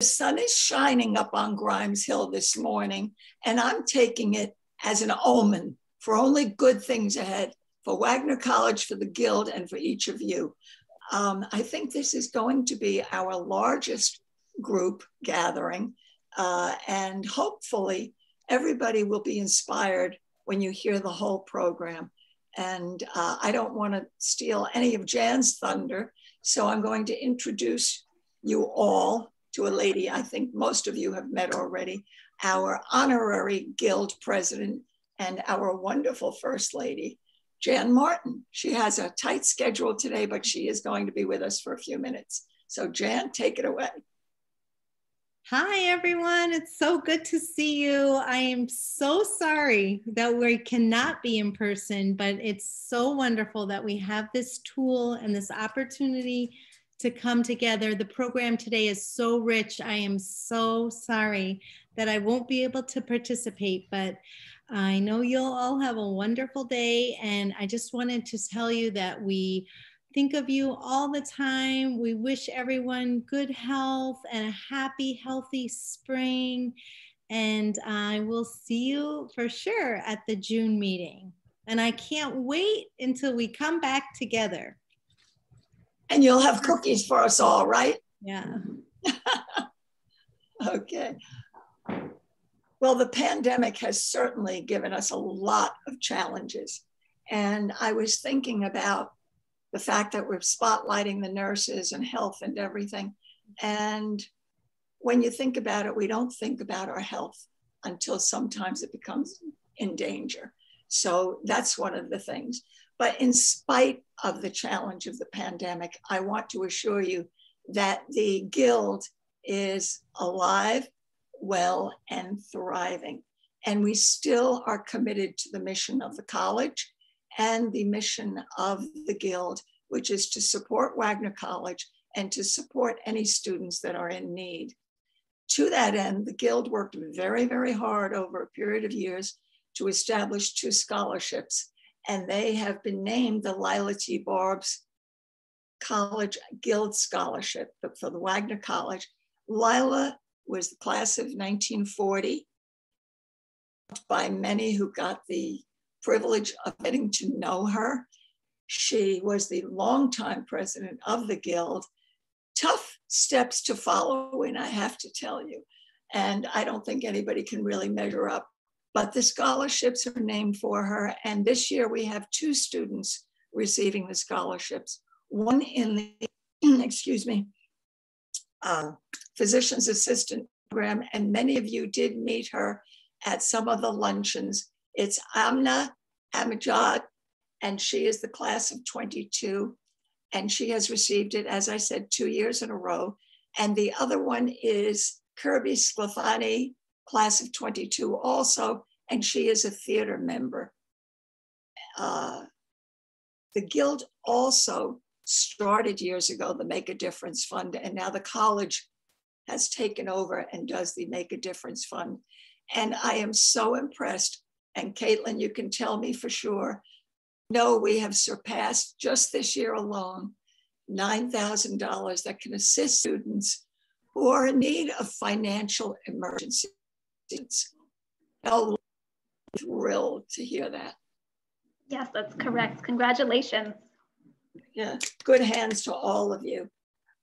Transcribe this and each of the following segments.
The sun is shining up on Grimes Hill this morning, and I'm taking it as an omen for only good things ahead for Wagner College, for the Guild, and for each of you. Um, I think this is going to be our largest group gathering, uh, and hopefully everybody will be inspired when you hear the whole program. And uh, I don't want to steal any of Jan's thunder, so I'm going to introduce you all to a lady I think most of you have met already, our honorary guild president and our wonderful first lady, Jan Martin. She has a tight schedule today, but she is going to be with us for a few minutes. So Jan, take it away. Hi, everyone. It's so good to see you. I am so sorry that we cannot be in person, but it's so wonderful that we have this tool and this opportunity to come together. The program today is so rich. I am so sorry that I won't be able to participate, but I know you'll all have a wonderful day. And I just wanted to tell you that we think of you all the time. We wish everyone good health and a happy, healthy spring. And I will see you for sure at the June meeting. And I can't wait until we come back together. And you'll have cookies for us all, right? Yeah. okay. Well, the pandemic has certainly given us a lot of challenges. And I was thinking about the fact that we're spotlighting the nurses and health and everything. And when you think about it, we don't think about our health until sometimes it becomes in danger. So that's one of the things. But in spite of the challenge of the pandemic, I want to assure you that the Guild is alive, well, and thriving. And we still are committed to the mission of the college and the mission of the Guild, which is to support Wagner College and to support any students that are in need. To that end, the Guild worked very, very hard over a period of years to establish two scholarships and they have been named the Lila T. Barb's College Guild Scholarship for the Wagner College. Lila was the class of 1940 by many who got the privilege of getting to know her. She was the longtime president of the Guild. Tough steps to follow and I have to tell you. And I don't think anybody can really measure up but the scholarships are named for her. And this year we have two students receiving the scholarships. One in the, excuse me, uh, physician's assistant program. And many of you did meet her at some of the luncheons. It's Amna Amjad, and she is the class of 22. And she has received it, as I said, two years in a row. And the other one is Kirby Sclafani class of 22 also, and she is a theater member. Uh, the Guild also started years ago the Make a Difference Fund, and now the college has taken over and does the Make a Difference Fund. And I am so impressed. And Caitlin, you can tell me for sure. No, we have surpassed just this year alone $9,000 that can assist students who are in need of financial emergency Oh, thrilled to hear that. Yes, that's correct. Congratulations. Yeah, good hands to all of you.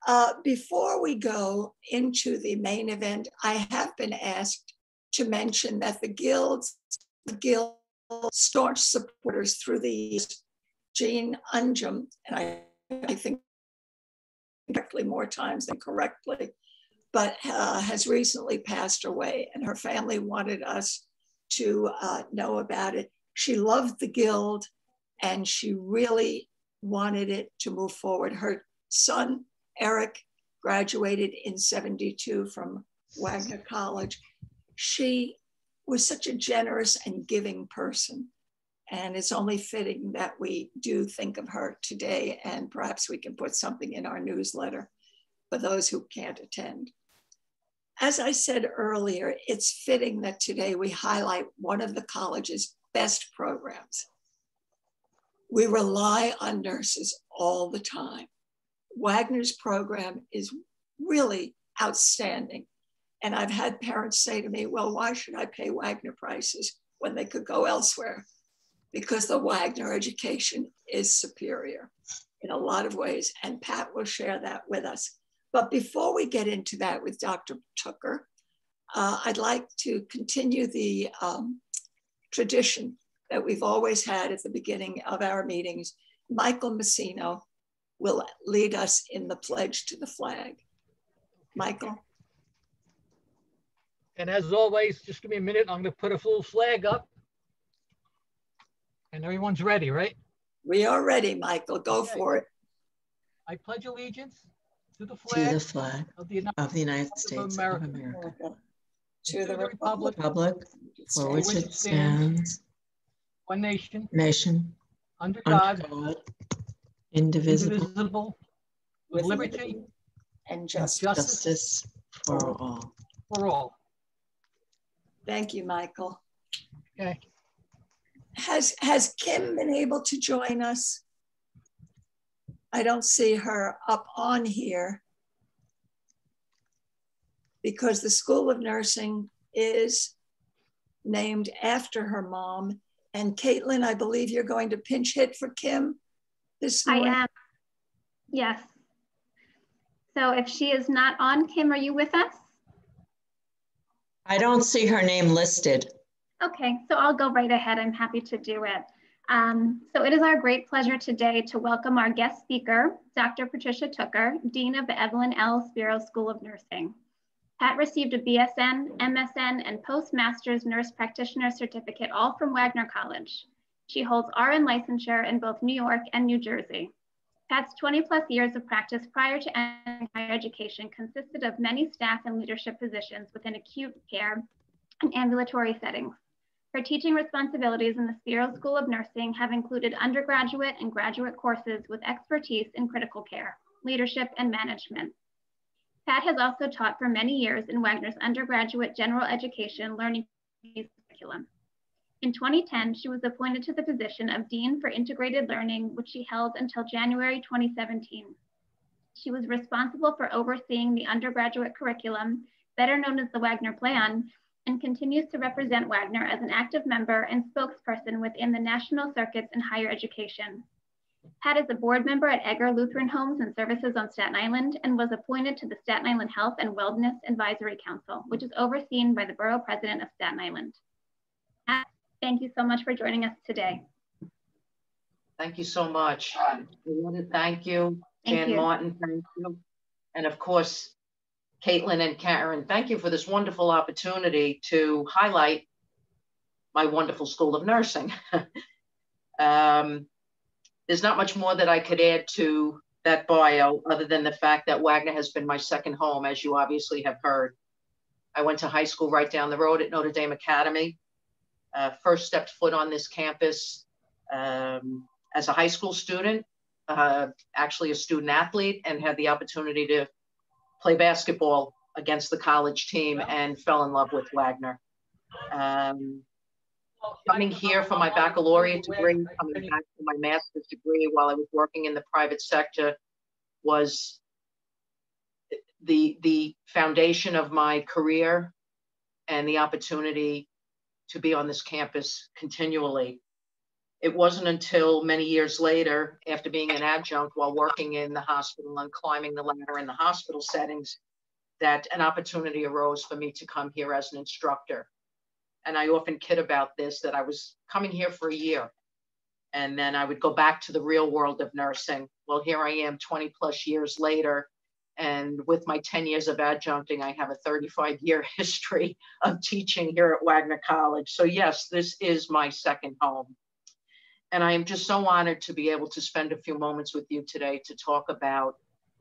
Uh, before we go into the main event, I have been asked to mention that the guilds, the guild staunch supporters through the Jean Unjum, and I, I think correctly more times than correctly, but uh, has recently passed away, and her family wanted us to uh, know about it. She loved the Guild, and she really wanted it to move forward. Her son, Eric, graduated in 72 from Wagner College. She was such a generous and giving person. And it's only fitting that we do think of her today, and perhaps we can put something in our newsletter for those who can't attend. As I said earlier, it's fitting that today we highlight one of the college's best programs. We rely on nurses all the time. Wagner's program is really outstanding. And I've had parents say to me, well, why should I pay Wagner prices when they could go elsewhere? Because the Wagner education is superior in a lot of ways. And Pat will share that with us. But before we get into that with Dr. Tucker, uh, I'd like to continue the um, tradition that we've always had at the beginning of our meetings. Michael Messino will lead us in the pledge to the flag. Michael. And as always, just give me a minute. I'm going to put a full flag up. And everyone's ready, right? We are ready, Michael. Go okay. for it. I pledge allegiance to the flag, to the flag of, the United, of the United States of America, of America. to the republic, republic for which it stands, one nation, nation under God, God indivisible, indivisible, with liberty and justice. justice for all. For all. Thank you, Michael. Okay. Has, has Kim been able to join us? I don't see her up on here because the School of Nursing is named after her mom. And Caitlin, I believe you're going to pinch hit for Kim this morning. I am. Yes. So if she is not on, Kim, are you with us? I don't see her name listed. Okay, so I'll go right ahead. I'm happy to do it. Um, so it is our great pleasure today to welcome our guest speaker, Dr. Patricia Tucker, Dean of the Evelyn L. Spiro School of Nursing. Pat received a BSN, MSN, and Postmaster's Nurse Practitioner Certificate, all from Wagner College. She holds RN licensure in both New York and New Jersey. Pat's 20 plus years of practice prior to higher education consisted of many staff and leadership positions within acute care and ambulatory settings. Her teaching responsibilities in the Spiro School of Nursing have included undergraduate and graduate courses with expertise in critical care, leadership, and management. Pat has also taught for many years in Wagner's undergraduate general education learning curriculum. In 2010, she was appointed to the position of Dean for Integrated Learning, which she held until January 2017. She was responsible for overseeing the undergraduate curriculum, better known as the Wagner Plan, and continues to represent Wagner as an active member and spokesperson within the national circuits in higher education. Pat is a board member at Eger Lutheran Homes and Services on Staten Island and was appointed to the Staten Island Health and Wellness Advisory Council, which is overseen by the Borough President of Staten Island. Pat, Thank you so much for joining us today. Thank you so much. I want to thank you, thank Jan you. Martin, thank you. And of course, Caitlin and Karen, thank you for this wonderful opportunity to highlight my wonderful School of Nursing. um, there's not much more that I could add to that bio other than the fact that Wagner has been my second home, as you obviously have heard. I went to high school right down the road at Notre Dame Academy uh, first stepped foot on this campus um, as a high school student, uh, actually a student athlete, and had the opportunity to play basketball against the college team and fell in love with Wagner. Um, coming here for my baccalaureate degree, coming back for my master's degree while I was working in the private sector was the, the foundation of my career and the opportunity to be on this campus continually. It wasn't until many years later, after being an adjunct while working in the hospital and climbing the ladder in the hospital settings, that an opportunity arose for me to come here as an instructor. And I often kid about this that I was coming here for a year and then I would go back to the real world of nursing. Well, here I am 20 plus years later, and with my 10 years of adjuncting, I have a 35 year history of teaching here at Wagner College. So, yes, this is my second home. And I am just so honored to be able to spend a few moments with you today to talk about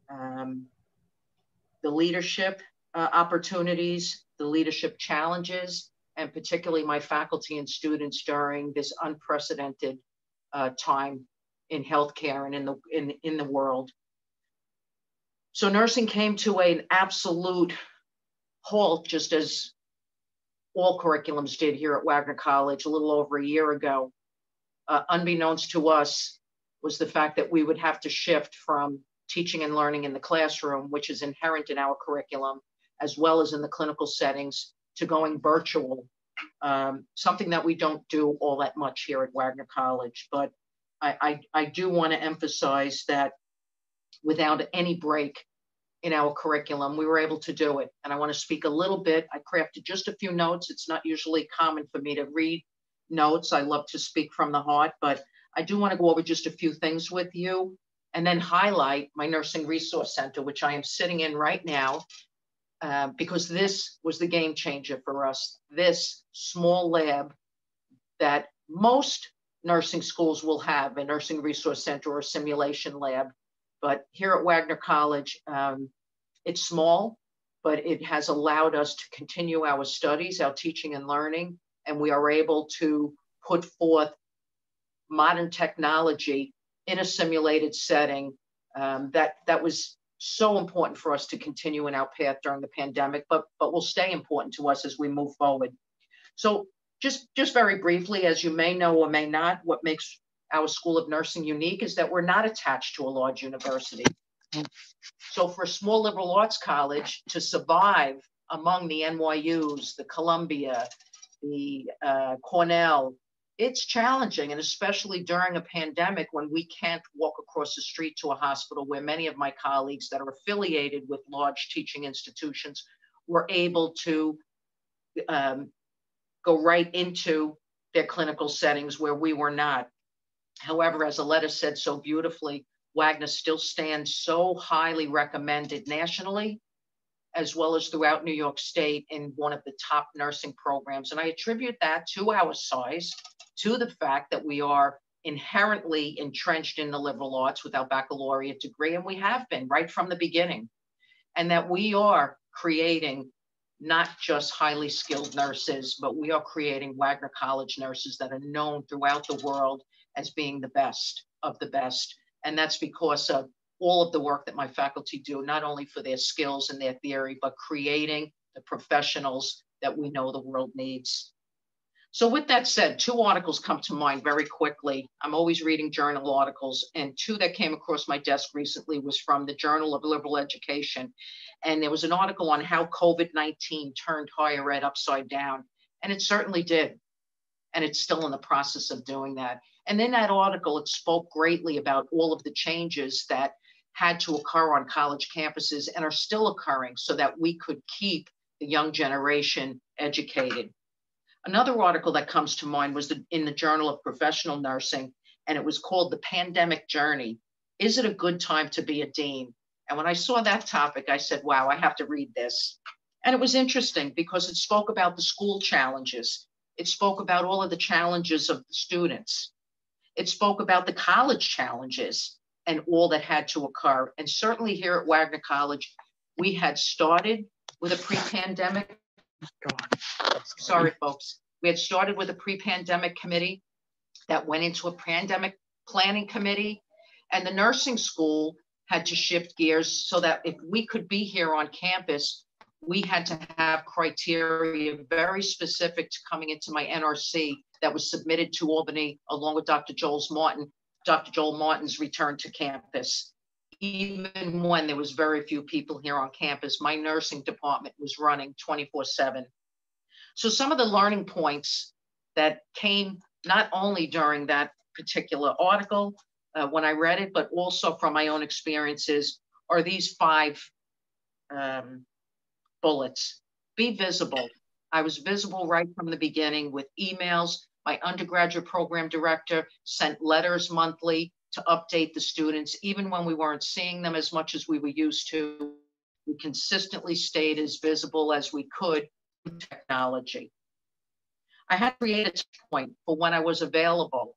um, the leadership uh, opportunities, the leadership challenges, and particularly my faculty and students during this unprecedented uh, time in healthcare and in the in, in the world. So nursing came to an absolute halt, just as all curriculums did here at Wagner College a little over a year ago. Uh, unbeknownst to us was the fact that we would have to shift from teaching and learning in the classroom, which is inherent in our curriculum, as well as in the clinical settings, to going virtual, um, something that we don't do all that much here at Wagner College. But I, I, I do want to emphasize that without any break in our curriculum, we were able to do it. And I want to speak a little bit. I crafted just a few notes. It's not usually common for me to read notes. I love to speak from the heart, but I do want to go over just a few things with you and then highlight my Nursing Resource Center, which I am sitting in right now, uh, because this was the game changer for us. This small lab that most nursing schools will have a nursing resource center or simulation lab. But here at Wagner College, um, it's small, but it has allowed us to continue our studies, our teaching and learning, and we are able to put forth modern technology in a simulated setting. Um, that that was so important for us to continue in our path during the pandemic, but but will stay important to us as we move forward. So just just very briefly, as you may know or may not, what makes our School of Nursing unique is that we're not attached to a large university. So for a small liberal arts college to survive among the NYUs, the Columbia, the uh, Cornell, it's challenging, and especially during a pandemic when we can't walk across the street to a hospital where many of my colleagues that are affiliated with large teaching institutions were able to um, go right into their clinical settings where we were not. However, as Aletta said so beautifully, Wagner still stands so highly recommended nationally as well as throughout New York State in one of the top nursing programs. And I attribute that to our size, to the fact that we are inherently entrenched in the liberal arts with our baccalaureate degree, and we have been right from the beginning, and that we are creating not just highly skilled nurses, but we are creating Wagner College nurses that are known throughout the world as being the best of the best. And that's because of all of the work that my faculty do, not only for their skills and their theory, but creating the professionals that we know the world needs. So with that said, two articles come to mind very quickly. I'm always reading journal articles and two that came across my desk recently was from the Journal of Liberal Education. And there was an article on how COVID-19 turned higher ed upside down. And it certainly did. And it's still in the process of doing that. And in that article, it spoke greatly about all of the changes that had to occur on college campuses and are still occurring so that we could keep the young generation educated. Another article that comes to mind was the, in the Journal of Professional Nursing, and it was called The Pandemic Journey. Is it a good time to be a dean? And when I saw that topic, I said, wow, I have to read this. And it was interesting because it spoke about the school challenges. It spoke about all of the challenges of the students. It spoke about the college challenges and all that had to occur. And certainly here at Wagner College, we had started with a pre-pandemic. Sorry, folks. We had started with a pre-pandemic committee that went into a pandemic planning committee, and the nursing school had to shift gears so that if we could be here on campus, we had to have criteria very specific to coming into my NRC that was submitted to Albany along with Dr. Joels Martin Dr. Joel Martin's return to campus. Even when there was very few people here on campus, my nursing department was running 24 seven. So some of the learning points that came not only during that particular article uh, when I read it, but also from my own experiences are these five um, bullets. Be visible. I was visible right from the beginning with emails, my undergraduate program director sent letters monthly to update the students, even when we weren't seeing them as much as we were used to. We consistently stayed as visible as we could with technology. I had created a point for when I was available.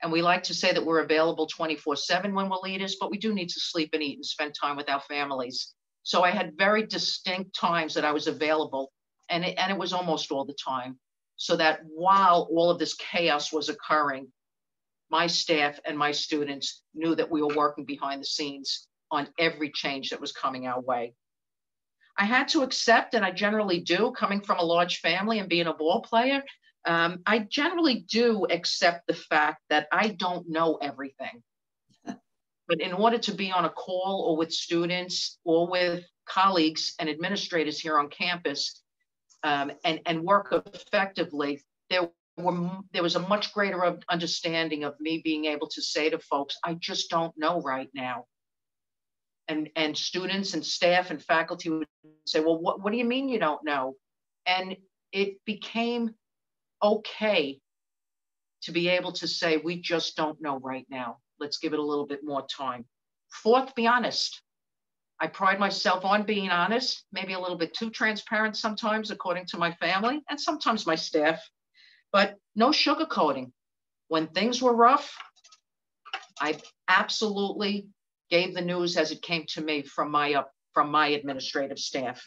And we like to say that we're available 24 7 when we're leaders, but we do need to sleep and eat and spend time with our families. So I had very distinct times that I was available, and it, and it was almost all the time so that while all of this chaos was occurring, my staff and my students knew that we were working behind the scenes on every change that was coming our way. I had to accept, and I generally do, coming from a large family and being a ball player, um, I generally do accept the fact that I don't know everything. But in order to be on a call or with students or with colleagues and administrators here on campus um, and, and work effectively, there were, there was a much greater understanding of me being able to say to folks, I just don't know right now. And, and students and staff and faculty would say, well, what, what do you mean you don't know? And it became okay to be able to say, we just don't know right now. Let's give it a little bit more time. Fourth, be honest. I pride myself on being honest, maybe a little bit too transparent sometimes, according to my family and sometimes my staff, but no sugarcoating. When things were rough, I absolutely gave the news as it came to me from my uh, from my administrative staff.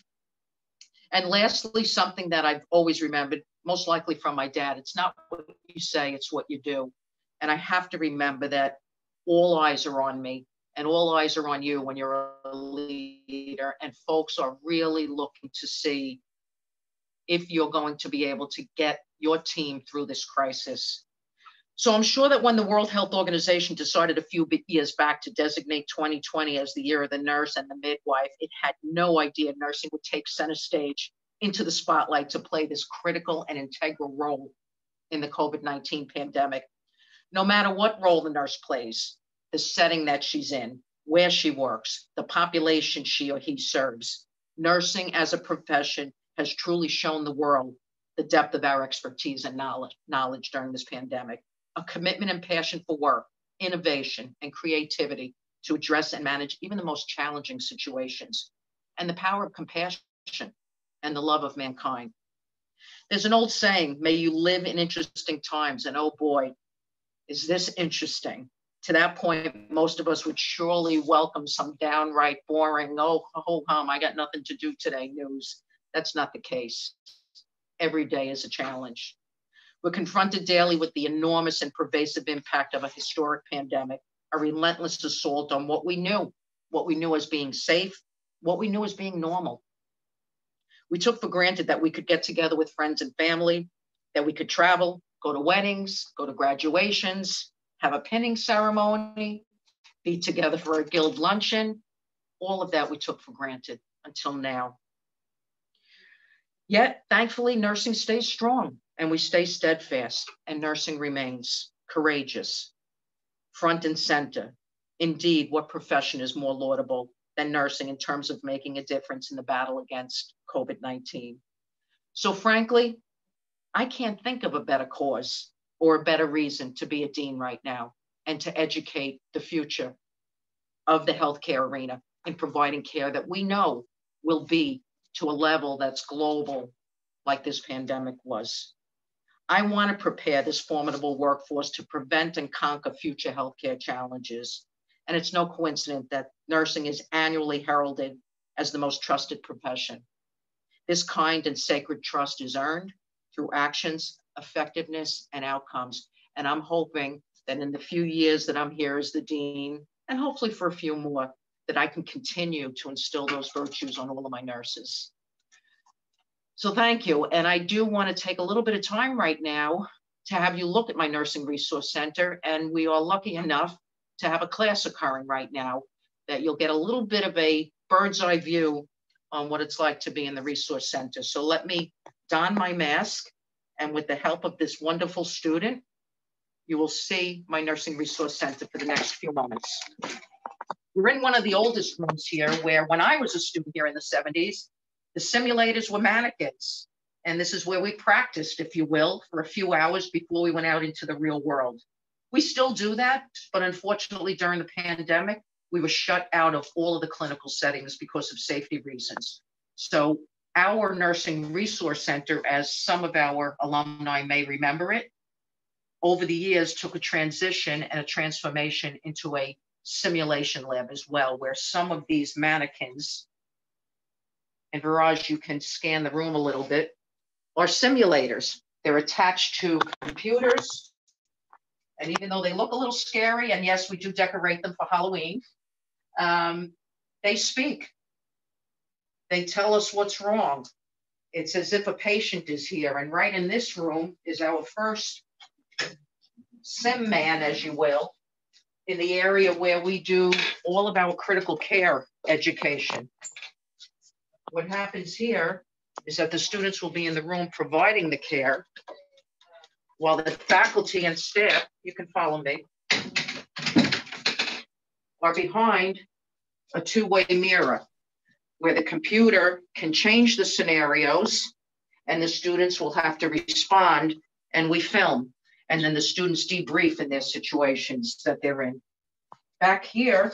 And lastly, something that I've always remembered, most likely from my dad, it's not what you say, it's what you do. And I have to remember that all eyes are on me and all eyes are on you when you're a leader and folks are really looking to see if you're going to be able to get your team through this crisis. So i'm sure that when the world health organization decided a few years back to designate 2020 as the year of the nurse and the midwife it had no idea nursing would take center stage into the spotlight to play this critical and integral role in the covid-19 pandemic. No matter what role the nurse plays the setting that she's in, where she works, the population she or he serves. Nursing as a profession has truly shown the world the depth of our expertise and knowledge, knowledge during this pandemic. A commitment and passion for work, innovation, and creativity to address and manage even the most challenging situations, and the power of compassion and the love of mankind. There's an old saying, may you live in interesting times. And oh boy, is this interesting to that point, most of us would surely welcome some downright boring, oh, ho hum, I got nothing to do today news. That's not the case. Every day is a challenge. We're confronted daily with the enormous and pervasive impact of a historic pandemic, a relentless assault on what we knew, what we knew as being safe, what we knew as being normal. We took for granted that we could get together with friends and family, that we could travel, go to weddings, go to graduations, have a pinning ceremony, be together for a guild luncheon. All of that we took for granted until now. Yet, thankfully, nursing stays strong and we stay steadfast, and nursing remains courageous, front and center. Indeed, what profession is more laudable than nursing in terms of making a difference in the battle against COVID 19? So, frankly, I can't think of a better cause or a better reason to be a dean right now and to educate the future of the healthcare arena in providing care that we know will be to a level that's global like this pandemic was. I want to prepare this formidable workforce to prevent and conquer future healthcare challenges. And it's no coincidence that nursing is annually heralded as the most trusted profession. This kind and sacred trust is earned through actions effectiveness, and outcomes. And I'm hoping that in the few years that I'm here as the dean, and hopefully for a few more, that I can continue to instill those virtues on all of my nurses. So thank you. And I do want to take a little bit of time right now to have you look at my Nursing Resource Center. And we are lucky enough to have a class occurring right now that you'll get a little bit of a bird's eye view on what it's like to be in the Resource Center. So let me don my mask and with the help of this wonderful student, you will see my Nursing Resource Center for the next few moments. We're in one of the oldest rooms here where when I was a student here in the 70s, the simulators were mannequins. And this is where we practiced, if you will, for a few hours before we went out into the real world. We still do that, but unfortunately during the pandemic, we were shut out of all of the clinical settings because of safety reasons. So our Nursing Resource Center, as some of our alumni may remember it, over the years took a transition and a transformation into a simulation lab as well, where some of these mannequins, and Viraj, you can scan the room a little bit, are simulators. They're attached to computers. And even though they look a little scary, and yes, we do decorate them for Halloween, um, they speak. They tell us what's wrong. It's as if a patient is here. And right in this room is our first sim man, as you will. in the area where we do all of our critical care education. What happens here is that the students will be in the room providing the care while the faculty and staff, you can follow me, are behind a two-way mirror where the computer can change the scenarios and the students will have to respond and we film and then the students debrief in their situations that they're in. Back here,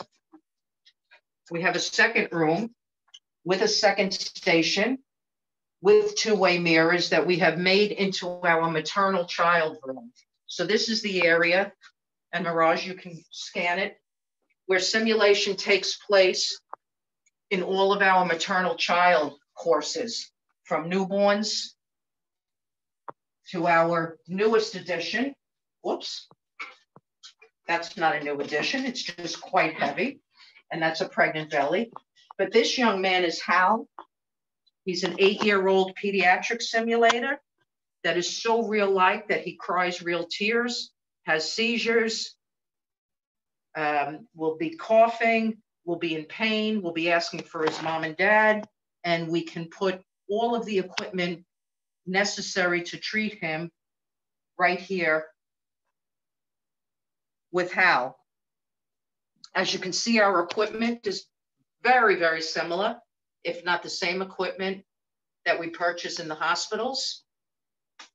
we have a second room with a second station with two-way mirrors that we have made into our maternal child room. So this is the area, and Viraj, you can scan it, where simulation takes place in all of our maternal child courses, from newborns to our newest edition. Whoops. That's not a new edition. It's just quite heavy. And that's a pregnant belly. But this young man is Hal. He's an eight-year-old pediatric simulator that is so real-like that he cries real tears, has seizures, um, will be coughing, will be in pain, will be asking for his mom and dad, and we can put all of the equipment necessary to treat him right here with Hal. As you can see, our equipment is very, very similar, if not the same equipment that we purchase in the hospitals.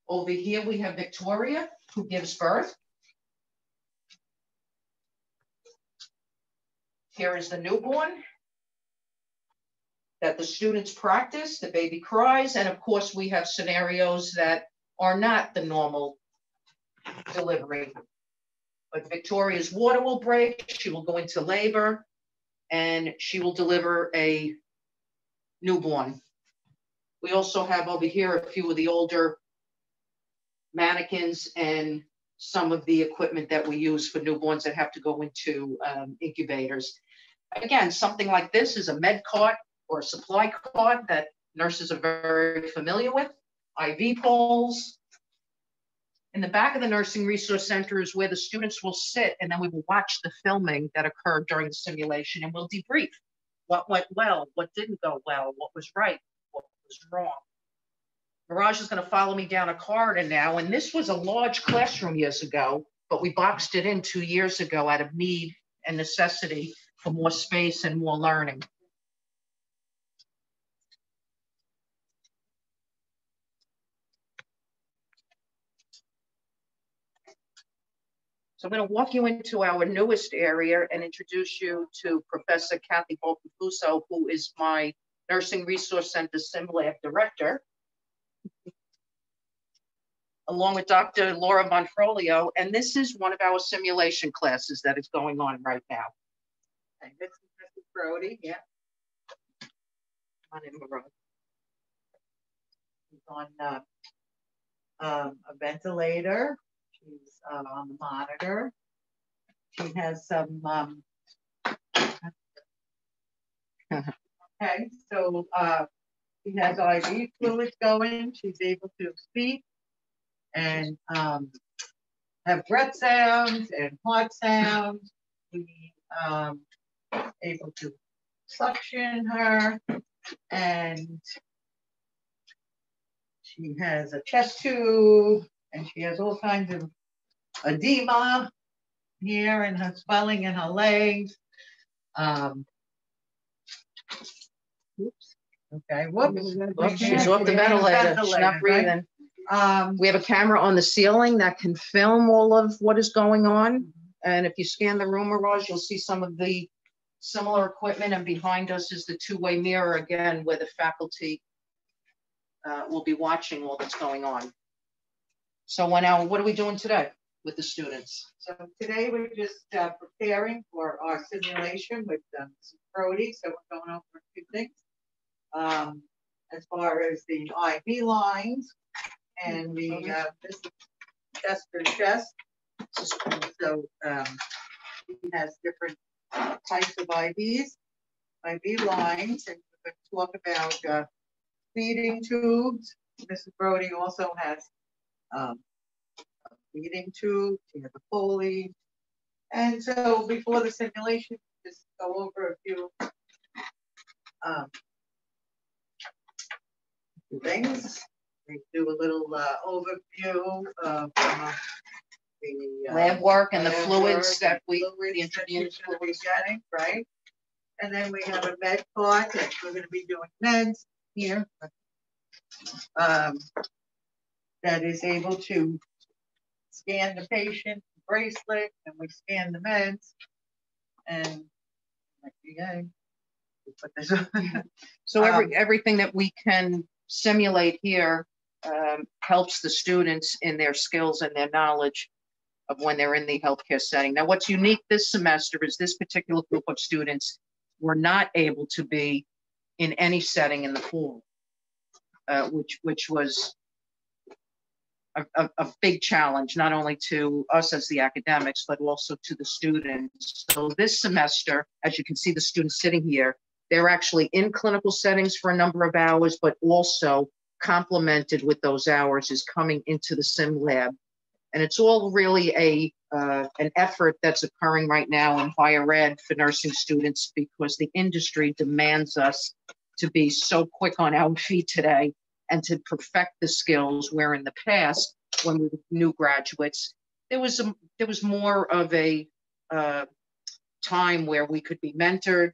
Over here, we have Victoria, who gives birth. Here is the newborn that the students practice, the baby cries, and of course we have scenarios that are not the normal delivery. But Victoria's water will break, she will go into labor, and she will deliver a newborn. We also have over here a few of the older mannequins and some of the equipment that we use for newborns that have to go into um, incubators. Again, something like this is a med cart or a supply cart that nurses are very familiar with, IV poles. In the back of the Nursing Resource Center is where the students will sit and then we will watch the filming that occurred during the simulation and we'll debrief what went well, what didn't go well, what was right, what was wrong. Viraj is going to follow me down a corridor now. And this was a large classroom years ago, but we boxed it in two years ago out of need and necessity for more space and more learning. So I'm going to walk you into our newest area and introduce you to Professor Kathy Bolton-Fuso, who is my Nursing Resource Center SimLab Director along with Dr. Laura Monfrolio, and this is one of our simulation classes that is going on right now. Okay, this is Mrs. Brody, yeah. On Brody. She's on uh, um, a ventilator. She's uh, on the monitor. She has some. Um, okay, so uh, she has IV fluids going. She's able to speak and um, have breath sounds and heart sounds. We um, able to suction her and she has a chest tube and she has all kinds of edema here and her swelling in her legs. Um, oops. Okay, whoops. she's off the ventilator. She's not breathing. Right? Um, we have a camera on the ceiling that can film all of what is going on. And if you scan the room, Viraj, you'll see some of the similar equipment. And behind us is the two-way mirror again, where the faculty uh, will be watching all that's going on. So when now, what are we doing today with the students? So today we're just uh, preparing for our simulation with um, Brody. So we're going over a few things. Um, as far as the IV lines, and the uh, this chest for chest. So um, he has different types of IVs, IV lines, and we're going to talk about uh, feeding tubes. Mrs. Brody also has um, a feeding tube. She has a Foley, And so before the simulation, just go over a few um, things. We do a little uh, overview of uh, the uh, Lab work and the lab fluids work that and we, fluids the that intravenous you're gonna be fluids. getting, right? And then we have a med cart that we're gonna be doing meds here. Um, that is able to scan the patient bracelet and we scan the meds. And like, yeah, we put this on. So every, Um, everything that we can simulate here um, helps the students in their skills and their knowledge of when they're in the healthcare setting. Now, what's unique this semester is this particular group of students were not able to be in any setting in the fall, uh, which, which was a, a, a big challenge, not only to us as the academics, but also to the students. So this semester, as you can see the students sitting here, they're actually in clinical settings for a number of hours, but also complemented with those hours is coming into the sim lab. And it's all really a uh, an effort that's occurring right now in higher ed for nursing students because the industry demands us to be so quick on our feet today and to perfect the skills where in the past when we were new graduates there was a, there was more of a uh, time where we could be mentored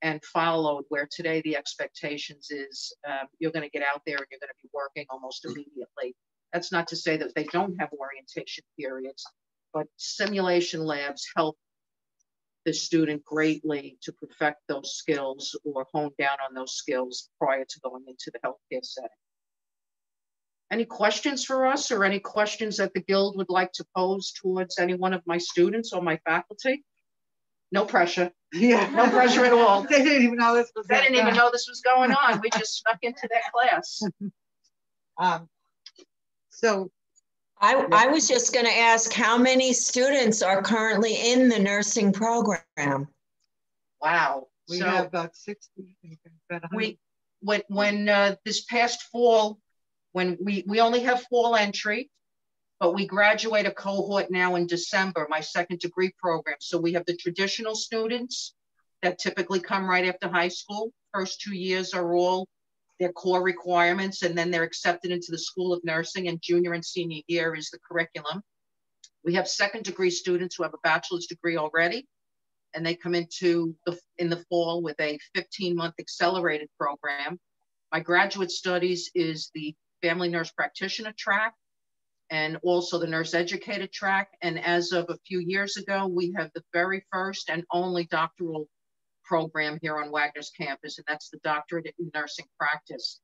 and followed where today the expectations is um, you're going to get out there and you're going to be working almost immediately that's not to say that they don't have orientation periods but simulation labs help the student greatly to perfect those skills or hone down on those skills prior to going into the healthcare setting any questions for us or any questions that the Guild would like to pose towards any one of my students or my faculty? No pressure. Yeah. No pressure at all. They didn't even know this was. They didn't even know this was going on. We just snuck into that class. Um, so I, I was just going to ask how many students are currently in the nursing program? Wow. we So- have about sixty. About we when when uh, this past fall when we we only have fall entry but we graduate a cohort now in december my second degree program so we have the traditional students that typically come right after high school first two years are all their core requirements and then they're accepted into the school of nursing and junior and senior year is the curriculum we have second degree students who have a bachelor's degree already and they come into the in the fall with a 15 month accelerated program. My graduate studies is the family nurse practitioner track and also the nurse educator track. And as of a few years ago, we have the very first and only doctoral program here on Wagner's campus, and that's the doctorate in nursing practice.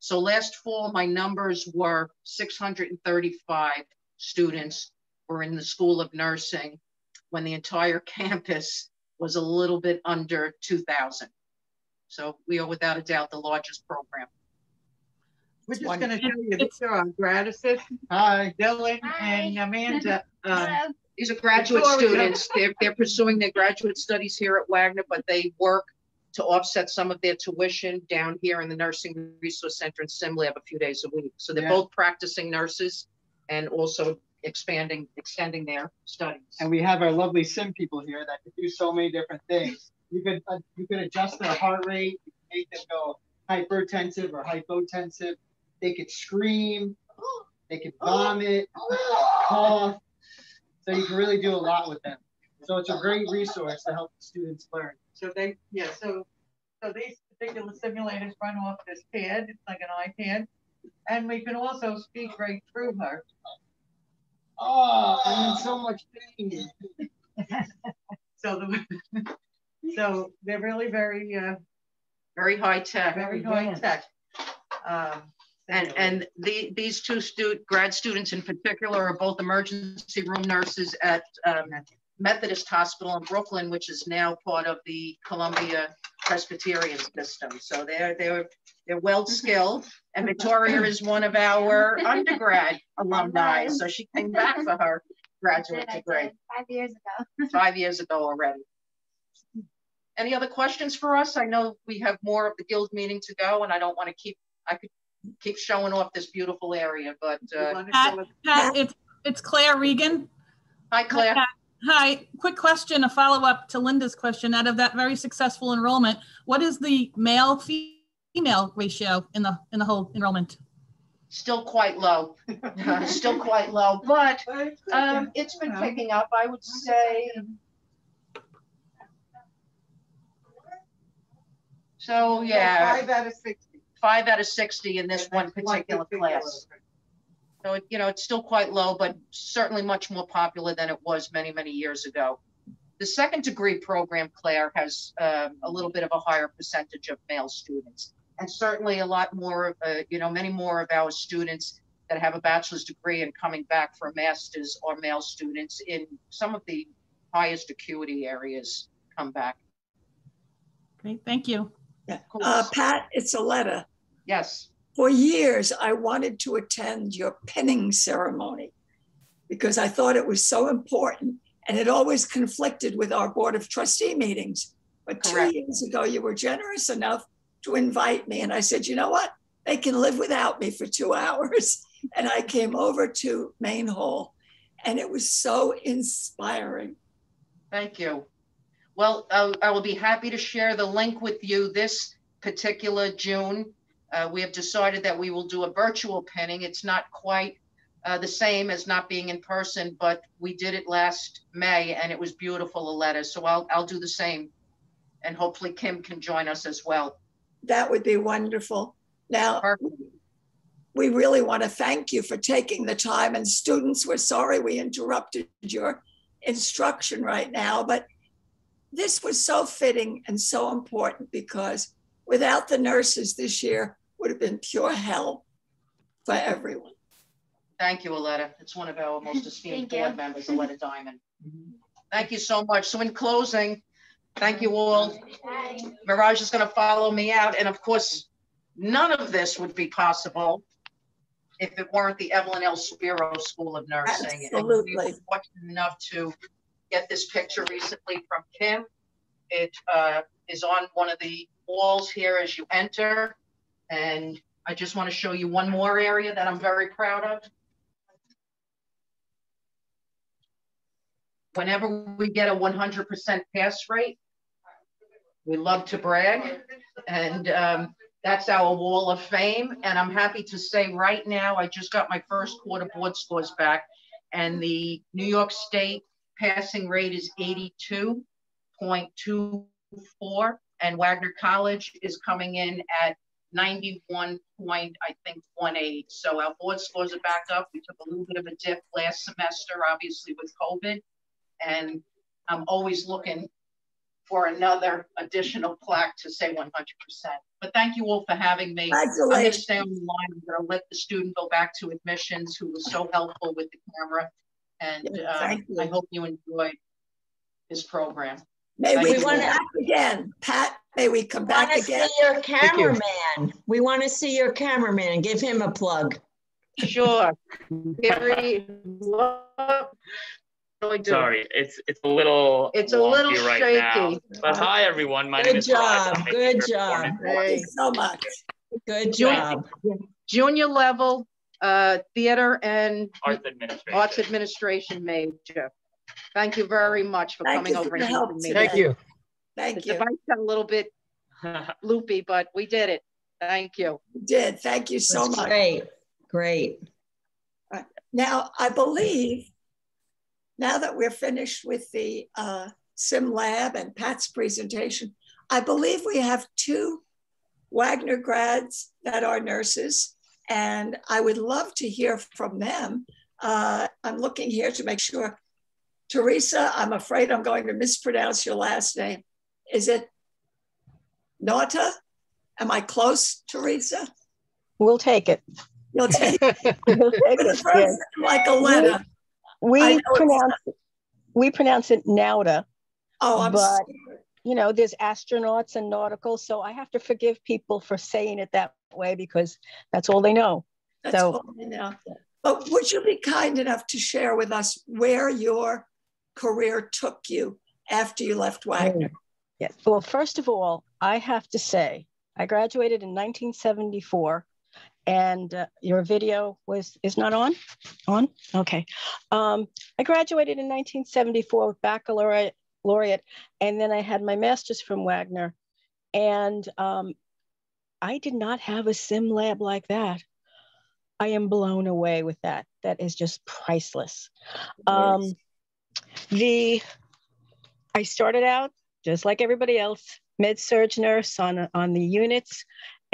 So last fall, my numbers were 635 students were in the School of Nursing when the entire campus was a little bit under 2,000. So we are without a doubt the largest program. We're just gonna show you, these are our grad assistants, Hi. Dylan Hi. and Amanda. Um, These are graduate Victoria. students. They're, they're pursuing their graduate studies here at Wagner, but they work to offset some of their tuition down here in the Nursing Resource Center in SimLab a few days a week. So they're Yeah. both practicing nurses and also expanding, extending their studies. and we have our lovely sim people here that could do so many different things. You could uh, you could adjust their heart rate, make them go hypertensive or hypotensive. They could scream, they could vomit, cough. So you can really do a lot with them. So it's a great resource to help students learn. So they, yeah, so, so these particular simulators run off this pad, it's like an iPad. And we can also speak right through her. Oh, I'm in so much pain. So the, so they're really very, uh, Very high tech. very high tech. Um, And, and the, these two stu, grad students in particular are both emergency room nurses at um, Methodist Hospital in Brooklyn, which is now part of the Columbia Presbyterian system. So they're, they're, they're well skilled. And Victoria is one of our undergrad alumni. So she came back for her graduate I did, I degree Five years ago. five years ago already. Any other questions for us? I know we have more of the guild meeting to go and I don't want to keep, I could keep showing off this beautiful area, but, uh, Pat, Pat, it's, it's Claire Regan. hi Claire. Hi, Hi, quick question, a follow-up to Linda's question. Out of that very successful enrollment, what is the male female ratio in the in the whole enrollment? Still quite low, still quite low, but um, it's been picking up. I would say. So yeah, five out of sixty. Five out of sixty in this one particular class. So, it, you know, it's still quite low, but certainly much more popular than it was many, many years ago. The second degree program, Claire, has uh, a little bit of a higher percentage of male students. And certainly a lot more, uh, you know, many more of our students that have a bachelor's degree and coming back for a master's are male students in some of the highest acuity areas come back. Great, thank you. Yeah. Uh, Pat, it's Aletta. Yes. For years, I wanted to attend your pinning ceremony because I thought it was so important and it always conflicted with our Board of Trustee meetings. But Correct. two years ago, you were generous enough to invite me. And I said, you know what? They can live without me for two hours. And I came over to Main Hall and it was so inspiring. Thank you. Well, I'll, I will be happy to share the link with you this particular June uh, we have decided that we will do a virtual pinning. It's not quite uh, the same as not being in person, but we did it last May and it was beautiful, Aletta. So I'll, I'll do the same. And hopefully Kim can join us as well. That would be wonderful. Now, Perfect. we really want to thank you for taking the time. And students, we're sorry we interrupted your instruction right now, but this was so fitting and so important because without the nurses this year, would have been pure hell for everyone. Thank you, Aletta. It's one of our most esteemed board you. members, Aletta Diamond. Thank you so much. So in closing, thank you all. Viraj is going to follow me out. And of course, none of this would be possible if it weren't the Evelyn L. Spiro School of Nursing. Absolutely. And we were fortunate enough to get this picture recently from Kim. It uh, is on one of the walls here as you enter. And I just want to show you one more area that I'm very proud of. Whenever we get a 100% pass rate, we love to brag. And um, that's our wall of fame. And I'm happy to say right now, I just got my first quarter board scores back. And the New York State passing rate is 82.24. And Wagner College is coming in at 91 point, I think, 1.8. So our board scores are back up. We took a little bit of a dip last semester, obviously with COVID. And I'm always looking for another additional plaque to say 100%. But thank you all for having me. I'm going to stay on the line. I'm going to let the student go back to admissions who was so helpful with the camera. And uh, I hope you enjoyed his program. May we want to back again. Pat, may we come back again? see your cameraman. We want to see your cameraman. Give him a plug. Sure. Gary, Sorry, it's it's a little it's a little right shaky. Now. But hi everyone, my Good name is job. Good job. Thank you so much. Good job. Junior level uh, theater and arts administration. arts administration major. Thank you very much for Thank coming for over and helping me. Thank you. Thank the you. device got a little bit loopy, but we did it. Thank you. You did. Thank you so That's much. Great. Great. Right. Now, I believe now that we're finished with the uh, sim lab and Pat's presentation, I believe we have two Wagner grads that are nurses, and I would love to hear from them. Uh, I'm looking here to make sure. Teresa, I'm afraid I'm going to mispronounce your last name. Is it Nauta? Am I close, Teresa? We'll take it. You'll take it. we'll take it yes. like a letter. We, we pronounce it, we pronounce it Nauta. Oh, I'm but sorry. you know, there's astronauts and nautical, so I have to forgive people for saying it that way because that's all they know. That's so, all they know. But would you be kind enough to share with us where your career took you after you left Wagner? Mm. Yes. Well, first of all, I have to say, I graduated in 1974 and uh, your video was is not on? On? Okay. Um, i graduated in 1974 with baccalaureate laureate and then i had my master's from wagner. And um, i did not have a sim lab like that. I am blown away with that. That is just priceless. Um, the i started out just like everybody else med surg nurse on on the units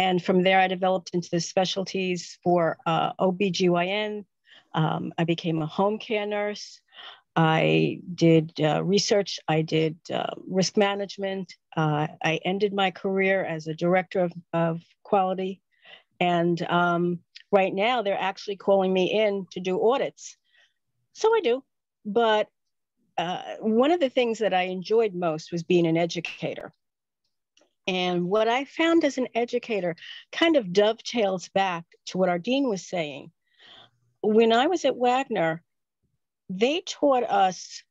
and from there, I developed into the specialties for uh, OBGYN. Um, I became a home care nurse. I did uh, research, I did uh, risk management. Uh, I ended my career as a director of, of quality. And um, right now, they're actually calling me in to do audits. So I do. But uh, one of the things that I enjoyed most was being an educator. And what I found as an educator kind of dovetails back to what our dean was saying. When I was at Wagner, they taught us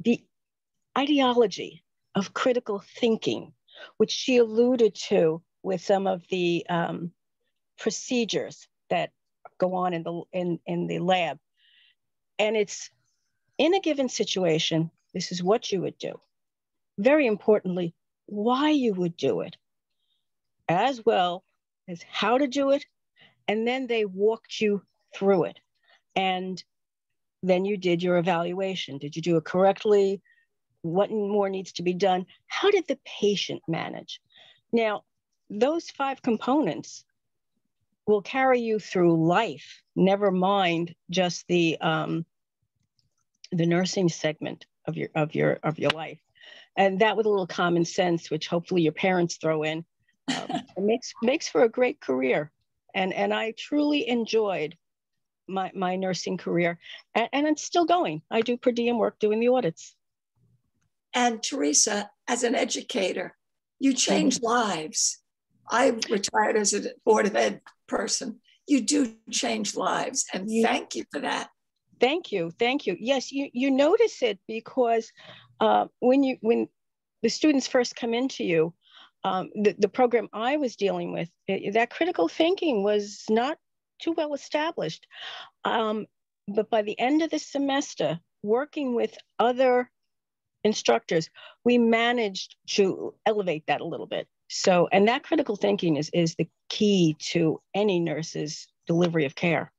the ideology of critical thinking, which she alluded to with some of the um, procedures that go on in the in, in the lab. And it's in a given situation, this is what you would do. Very importantly, why you would do it, as well as how to do it. And then they walked you through it. And then you did your evaluation. Did you do it correctly? What more needs to be done? How did the patient manage? Now, those five components will carry you through life, never mind just the um, the nursing segment of your of your of your life and that with a little common sense, which hopefully your parents throw in, um, it makes makes for a great career. And and I truly enjoyed my my nursing career, and, and it's still going. I do per diem work doing the audits. And Teresa, as an educator, you change lives. I retired as a board of ed person. You do change lives, and thank you for that. Thank you, thank you. Yes, you you notice it because uh, when you when the students first come into you, um, the, the program I was dealing with, it, that critical thinking was not too well established. Um, but by the end of the semester, working with other instructors, we managed to elevate that a little bit. So, and that critical thinking is, is the key to any nurse's delivery of care.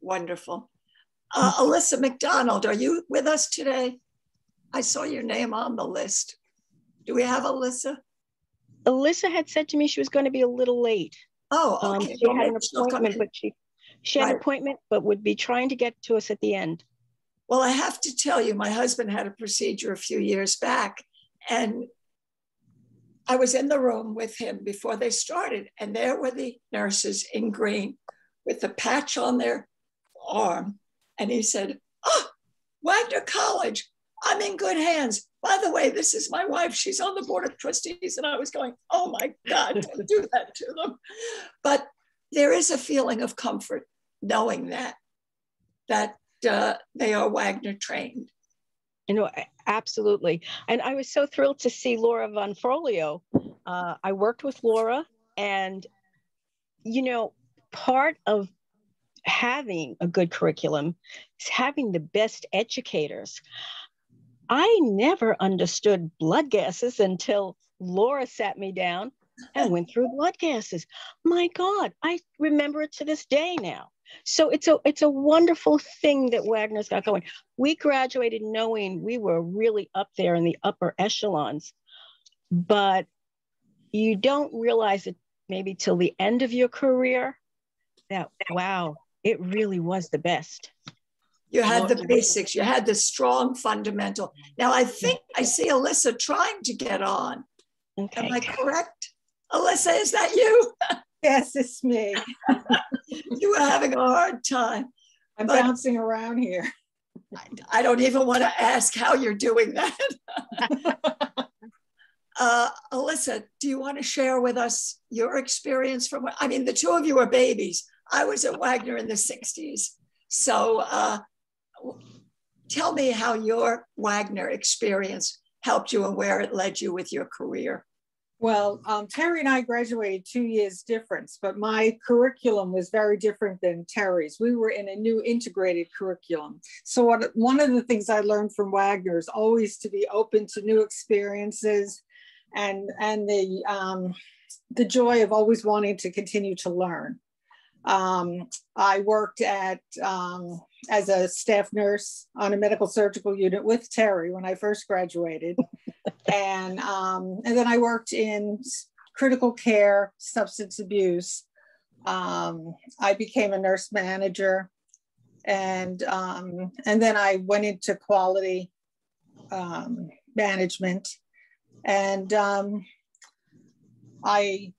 Wonderful. Uh, Alyssa McDonald, are you with us today? I saw your name on the list. Do we have Alyssa? Alyssa had said to me she was going to be a little late. Oh, um, okay. Um, she had an appointment, but she she had right. an appointment, but would be trying to get to us at the end. Well, I have to tell you, my husband had a procedure a few years back, and I was in the room with him before they started, and there were the nurses in green with the patch on their arm, and he said, "Oh, Wagner College, I'm in good hands. By the way, this is my wife. She's on the board of trustees. And I was going, oh my God, don't do that to them. But there is a feeling of comfort knowing that, that uh, they are Wagner trained. You know, absolutely. And I was so thrilled to see Laura Vonfrolio. Uh, I worked with Laura, and, you know, part of having a good curriculum having the best educators. I never understood blood gases until Laura sat me down and went through blood gases. My God, I remember it to this day now. So it's a it's a wonderful thing that Wagner's got going. We graduated knowing we were really up there in the upper echelons, but you don't realize it maybe till the end of your career that wow, it really was the best. You had the basics, you had the strong fundamental. Now, I think I see Alyssa trying to get on. Okay. Am I correct? Alyssa, is that you? Yes, it's me. you were having a hard time. I'm bouncing around here. I, I don't even want to ask how you're doing that. uh, Alyssa, do you want to share with us your experience from? I mean, the two of you are babies. I was at Wagner in the 60s. So uh, tell me how your Wagner experience helped you and where it led you with your career. Well, um, Terry and I graduated two years difference, but my curriculum was very different than Terry's. We were in a new integrated curriculum. So what, one of the things I learned from Wagner is always to be open to new experiences and, and the, um, the joy of always wanting to continue to learn. Um, I worked at um, as a staff nurse on a medical surgical unit with Terry when I first graduated, and um, and then I worked in critical care, substance abuse. Um, I became a nurse manager, and um, and then I went into quality um, management, and I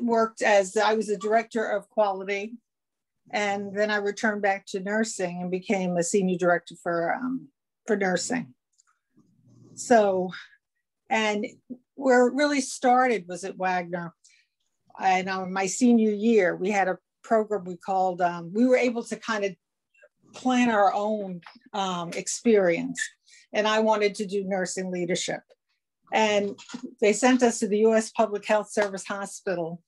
worked as I was a director of quality, and then I returned back to nursing and became a senior director for um, for nursing. So, and where it really started was at Wagner. And on my senior year, we had a program we called. Um, we were able to kind of plan our own um, experience, and I wanted to do nursing leadership. And they sent us to the US Public Health Service Hospital.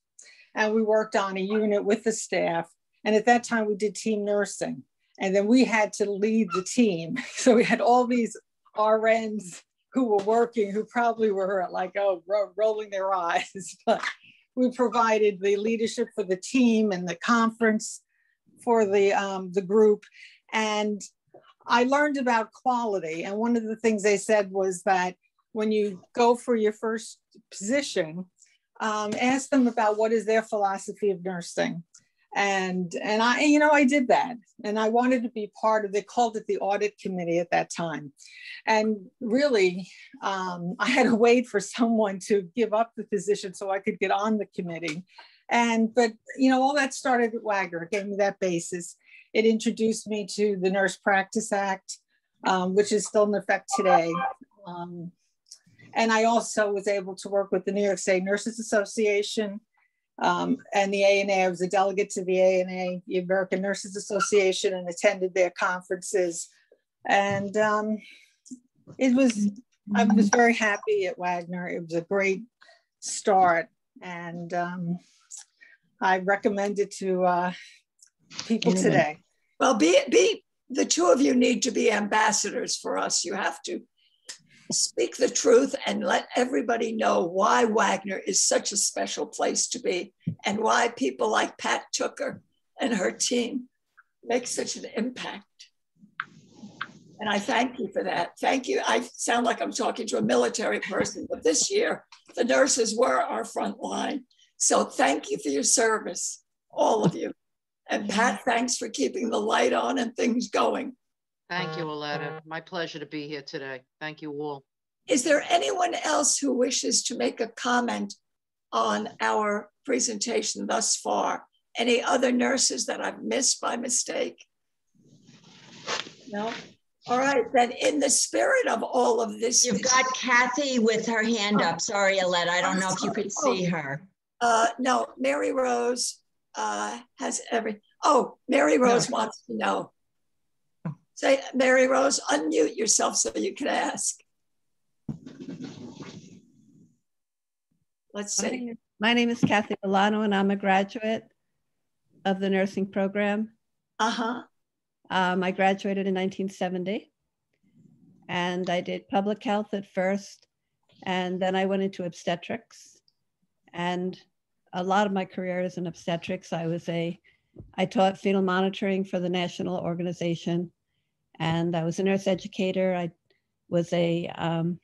And we worked on a unit with the staff. And at that time, we did team nursing. And then we had to lead the team. So we had all these RNs who were working, who probably were like, oh, ro rolling their eyes. But we provided the leadership for the team and the conference for the, um, the group. And I learned about quality. And one of the things they said was that when you go for your first position, um, ask them about what is their philosophy of nursing. And and I, you know, I did that, and I wanted to be part of. They called it the audit committee at that time, and really, um, I had to wait for someone to give up the position so I could get on the committee. And but you know, all that started at Wagner. Gave me that basis. It introduced me to the Nurse Practice Act, um, which is still in effect today. Um, and I also was able to work with the New York State Nurses Association um, and the ANA. I was a delegate to the ANA, the American Nurses Association, and attended their conferences. And um, it was, I was very happy at Wagner. It was a great start. And um, I recommend it to uh, people today. Well, be, be the two of you need to be ambassadors for us. You have to speak the truth and let everybody know why Wagner is such a special place to be and why people like Pat Tooker and her team make such an impact. And I thank you for that. Thank you. I sound like I'm talking to a military person, but this year the nurses were our front line. So thank you for your service, all of you. And Pat, thanks for keeping the light on and things going. Thank you, Aletta. My pleasure to be here today. Thank you all. Is there anyone else who wishes to make a comment on our presentation thus far? Any other nurses that I've missed by mistake? No? All right, then in the spirit of all of this. You've got Kathy with her hand up. Sorry, Aletta, I don't know if you could see her. Uh, no, Mary Rose uh, has every, oh, Mary Rose no. wants to know. Say, Mary Rose, unmute yourself so you can ask. Let's see. My name, is, my name is Kathy Milano, and I'm a graduate of the nursing program. Uh huh. Um, I graduated in 1970, and I did public health at first, and then I went into obstetrics. And a lot of my career is in obstetrics. I was a, I taught fetal monitoring for the national organization and I was a nurse educator. I was a um,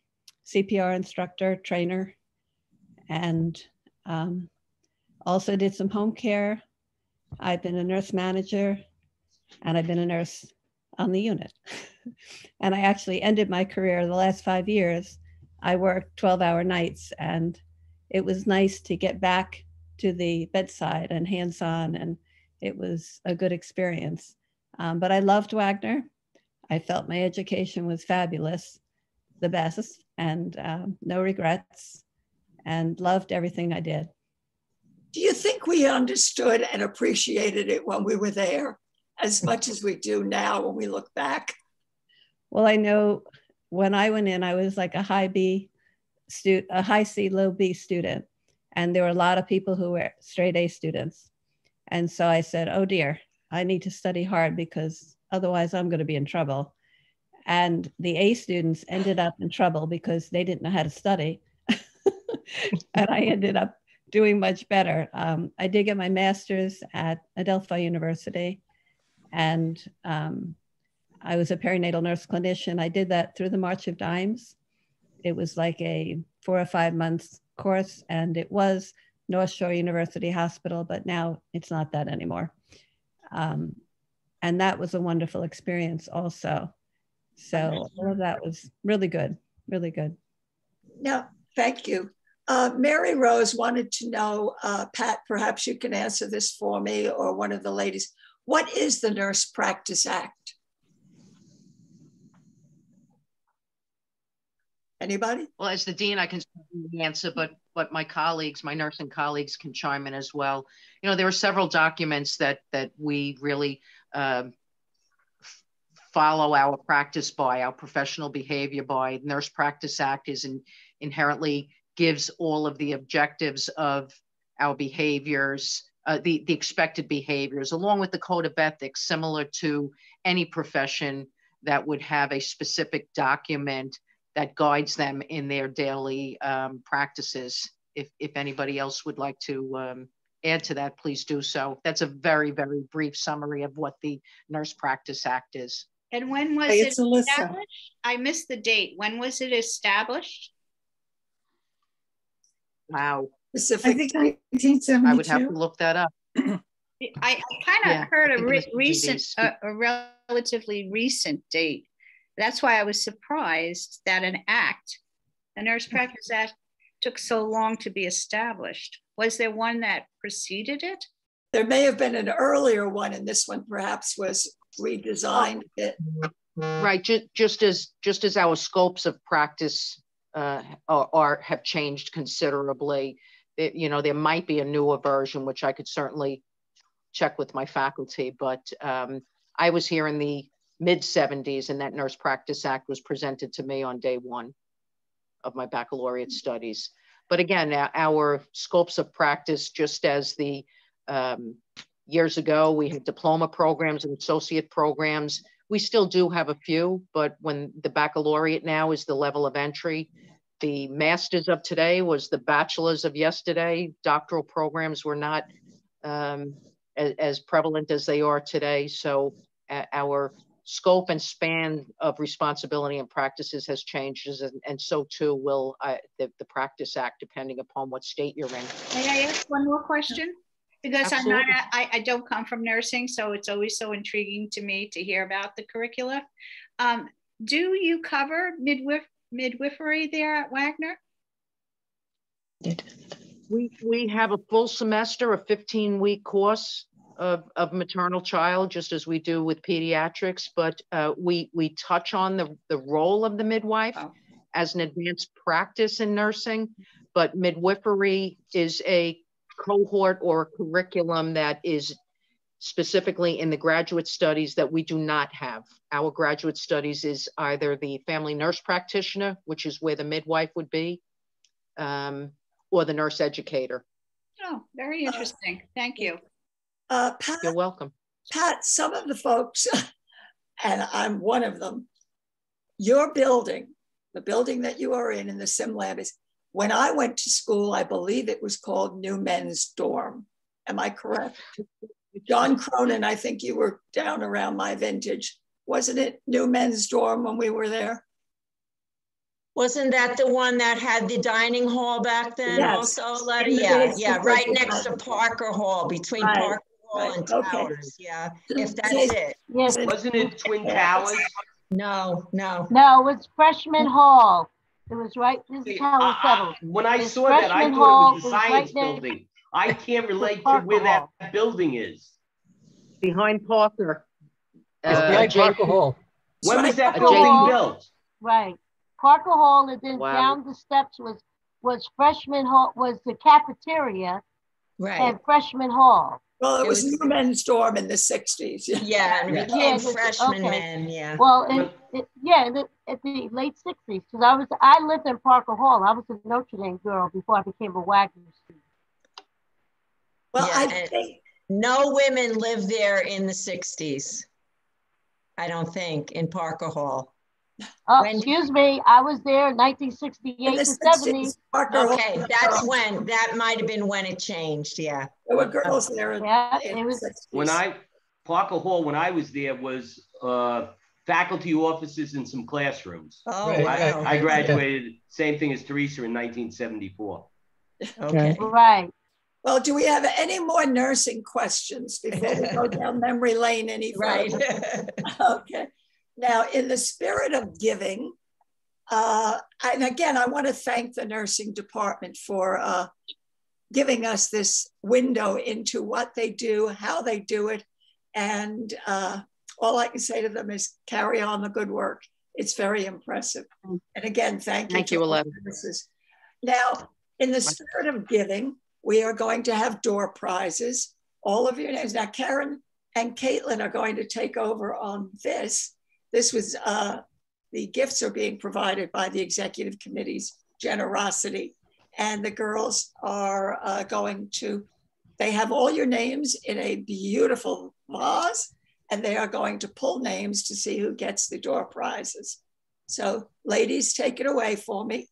CPR instructor, trainer, and um, also did some home care. I've been a nurse manager, and I've been a nurse on the unit. and I actually ended my career the last five years. I worked 12 hour nights, and it was nice to get back to the bedside and hands on, and it was a good experience. Um, but I loved Wagner. I felt my education was fabulous, the best, and um, no regrets, and loved everything I did. Do you think we understood and appreciated it when we were there as much as we do now when we look back? Well, I know when I went in, I was like a high B student, a high C, low B student, and there were a lot of people who were straight A students. And so I said, "Oh dear, I need to study hard because otherwise I'm going to be in trouble." And the A students ended up in trouble because they didn't know how to study, and I ended up doing much better. Um, I did get my master's at Adelphi University, and um, I was a perinatal nurse clinician. I did that through the March of Dimes. It was like a four or five months course, and it was North Shore University Hospital, but now it's not that anymore. Um, and that was a wonderful experience also. So all of that was really good, really good. No, thank you. Uh, Mary Rose wanted to know, uh, Pat, perhaps you can answer this for me or one of the ladies. What is the Nurse Practice Act? Anybody? Well, as the dean, I can answer, but but my colleagues, my nursing colleagues, can chime in as well. You know, there are several documents that that we really um, follow our practice by, our professional behavior by. The nurse Practice Act is in, inherently gives all of the objectives of our behaviors, uh, the, the expected behaviors, along with the code of ethics, similar to any profession that would have a specific document that guides them in their daily um, practices. If, if anybody else would like to um, add to that, please do so. That's a very, very brief summary of what the Nurse Practice Act is. And when was hey, it established? I missed the date. When was it established? Wow. Specific. I think 1972. I would have to look that up. I, I kind of yeah, heard a re recent, a, uh, a relatively recent date. That's why I was surprised that an act, the Nurse hmm. Practice Act, took so long to be established. Was there one that preceded it? There may have been an earlier one, and this one perhaps was redesigned. It. Right, just, just as just as our scopes of practice uh, are, are, have changed considerably. It, you know, there might be a newer version, which I could certainly check with my faculty. But um, I was here in the mid 70s, and that Nurse Practice Act was presented to me on day one of my baccalaureate studies. But again, our scopes of practice, just as the um, years ago, we had diploma programs and associate programs we still do have a few, but when the baccalaureate now is the level of entry, the masters of today was the bachelors of yesterday. Doctoral programs were not um, as, as, prevalent as they are today. So our scope and span of responsibility and practices has changed, and, and so too will uh, the, the Practice Act, depending upon what state you're in. May I ask one more question? because Absolutely. I'm not, I, I don't come from nursing, so it's always so intriguing to me to hear about the curricula. Um, do you cover midwif midwifery there at Wagner? We, we have a full semester, a 15 week course of, of maternal child, just as we do with pediatrics, but uh, we, we touch on the, the role of the midwife oh. as an advanced practice in nursing, but midwifery is a cohort or a curriculum that is specifically in the graduate studies that we do not have. Our graduate studies is either the family nurse practitioner, which is where the midwife would be, um, or the nurse educator. Oh, very interesting. Thank you. Uh, Pat, You're welcome. Pat, some of the folks, and I'm one of them, your building, the building that you are in in the sim lab is when I went to school, I believe it was called New Men's Dorm. Am I correct? John Cronin, I think you were down around my vintage. Wasn't it New Men's Dorm when we were there? Wasn't that the one that had the dining hall back then yes. also? Yeah, yeah, right next to Parker Hall, between right. Parker Hall right. and Towers. Okay. Yeah, if that's it. Yes. Wasn't it Twin Towers? No, no. No, it was Freshman Hall. It was right. This is how it settled. When I saw that, I thought Hall, it was the science right building. I can't relate to where that building is. Behind Parker. Uh, behind Parker Hall. When was that building Hall, built? Right. Parker Hall, and then wow. down the steps was was Freshman Hall, was the cafeteria. Right. And Freshman Hall. Well, it, it was, was, new men's dorm in the 60s. Yeah, yeah and became yeah, oh, freshman okay. men, yeah. Well, it, it, yeah, in the, at the late 60s, because I was, I lived in Parker Hall. I was a Notre Dame girl before I became a Wagner student. Well, yeah, I think no women lived there in the 60s. I don't think in Parker Hall. Oh, when, excuse me, I was there in 1968 to 70. Okay, that's when, that might have been when it changed, yeah. There were girls there. Yeah, it was. When I, Parker Hall, when I was there was uh, faculty offices and some classrooms. Oh, right. wow. I, I graduated, same thing as Teresa in 1974. Okay. Right. Well, do we have any more nursing questions before we go down memory lane any further? Right. okay. Now, in the spirit of giving, uh, and again, I want to thank the nursing department for uh, giving us this window into what they do, how they do it, and uh, all I can say to them is carry on the good work. It's very impressive. And again, thank you. Thank you, Eleven. Now, in the spirit of giving, we are going to have door prizes. All of your names. Now, Karen and Caitlin are going to take over on this. This was, uh, the gifts are being provided by the executive committee's generosity. And the girls are uh, going to, they have all your names in a beautiful vase, and they are going to pull names to see who gets the door prizes. So, ladies, take it away for me.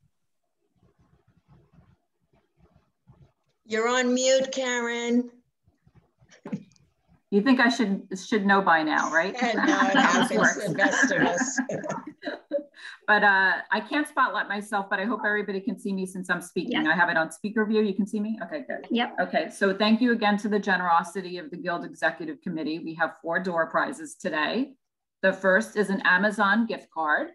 You're on mute, Karen. You think I should should know by now, right? No, it happens the best of us. but uh, I can't spotlight myself, but I hope everybody can see me since I'm speaking. Yes. I have it on speaker view. You can see me? Okay, good. Yep. Okay, so thank you again to the generosity of the Guild Executive Committee. We have four door prizes today. The first is an Amazon gift card.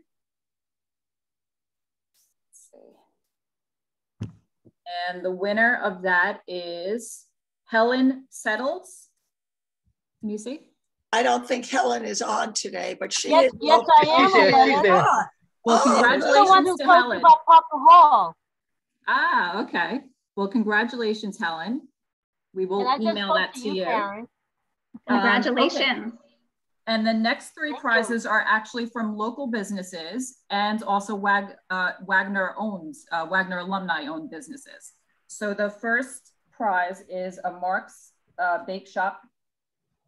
And the winner of that is Helen Settles. Can you see? I don't think Helen is on today, but she yes, is. Yes, I am. She's there, she's there. Well, oh, congratulations the one who to Helen. About Parker Hall. Ah, okay. Well, congratulations, Helen. We will email that to, to you. Karen. Congratulations. Um, okay. And the next three Thank prizes you. are actually from local businesses and also Wag, uh, Wagner owns, uh, Wagner alumni owned businesses. So the first prize is a Mark's uh, Bake Shop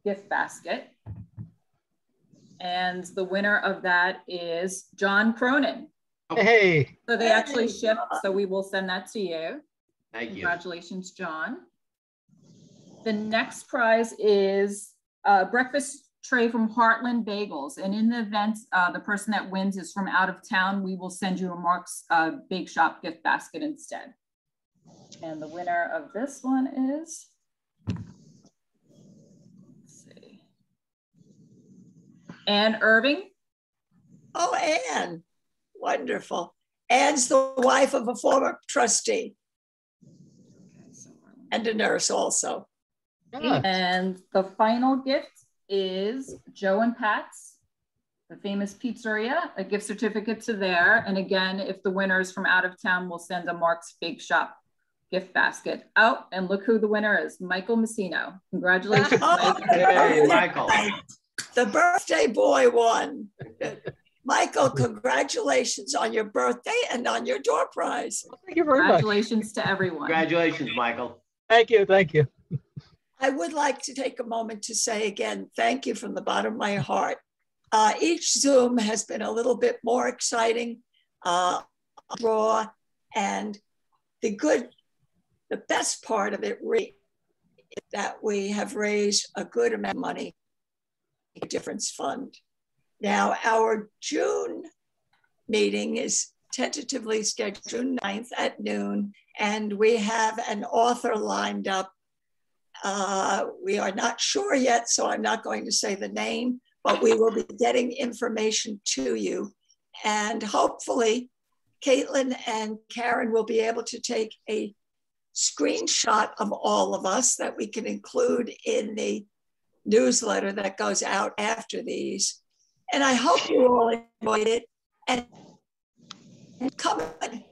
gift basket. And the winner of that is John Cronin. Hey. So they actually ship, so we will send that to you. Thank you. Congratulations, John. The next prize is a breakfast tray from Heartland Bagels. And in the event uh, the person that wins is from out of town, we will send you a Mark's uh, Bake Shop gift basket instead. And the winner of this one is, let's see, Anne Irving. Oh, Anne, wonderful. Anne's the wife of a former trustee and a nurse also. And the final gift is Joe and Pat's, the famous pizzeria, a gift certificate to there. And again, if the winner is from out of town, we'll send a Mark's Bake Shop gift basket. Oh, and look who the winner is, Michael Messino. Congratulations, oh, Mike. Hey, Michael. The birthday boy won. Michael, congratulations on your birthday and on your door prize. Thank you very Congratulations much. to everyone. Congratulations, Michael. Thank you. Thank you. I would like to take a moment to say again, thank you from the bottom of my heart. Uh, each Zoom has been a little bit more exciting, uh, raw, and the good the best part of it really is that we have raised a good amount of money for difference fund. Now, our June meeting is tentatively scheduled June 9th at noon, and we have an author lined up. Uh, we are not sure yet, so I'm not going to say the name, but we will be getting information to you. And hopefully, Caitlin and Karen will be able to take a screenshot of all of us that we can include in the newsletter that goes out after these. And I hope you all enjoyed it and, and come on.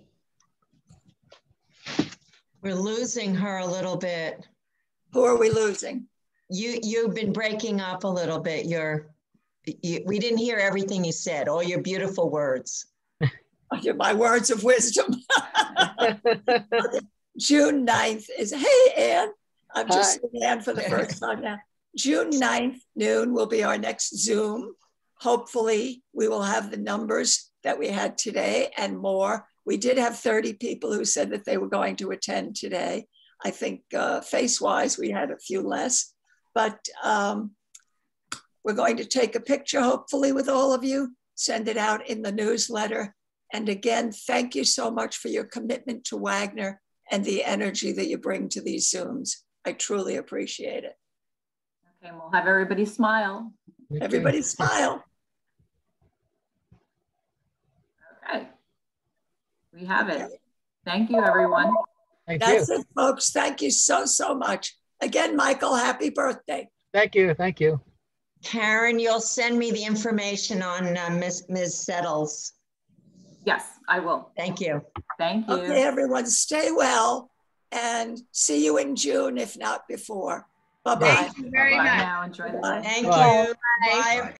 We're losing her a little bit. Who are we losing? You, you've been breaking up a little bit. You're, you, we didn't hear everything you said, all your beautiful words. my words of wisdom. June 9th is, hey, Anne. I'm just seeing Ann for the first time now. June 9th, noon will be our next Zoom. Hopefully, we will have the numbers that we had today and more. We did have 30 people who said that they were going to attend today. I think uh, face wise, we had a few less, but um, we're going to take a picture, hopefully, with all of you, send it out in the newsletter. And again, thank you so much for your commitment to Wagner and the energy that you bring to these Zooms. I truly appreciate it. Okay, and we'll have everybody smile. Everybody smile. Okay. We have it. Thank you, everyone. Thank That's you. it, folks. Thank you so, so much. Again, Michael, happy birthday. Thank you. Thank you. Karen, you'll send me the information on uh, Ms. Ms. Settles. Yes, I will. Thank you. Thank you. Okay, everyone, stay well and see you in June, if not before. Bye-bye. Thank you very Bye much. now. Enjoy the. Thank Bye. you. Bye.